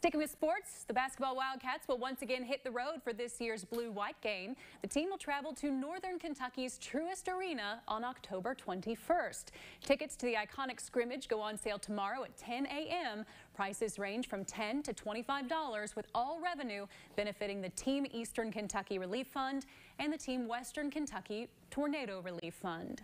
Sticking with sports, the basketball Wildcats will once again hit the road for this year's blue-white game. The team will travel to Northern Kentucky's Truist Arena on October 21st. Tickets to the iconic scrimmage go on sale tomorrow at 10 a.m. Prices range from $10 to $25 with all revenue benefiting the Team Eastern Kentucky Relief Fund and the Team Western Kentucky Tornado Relief Fund.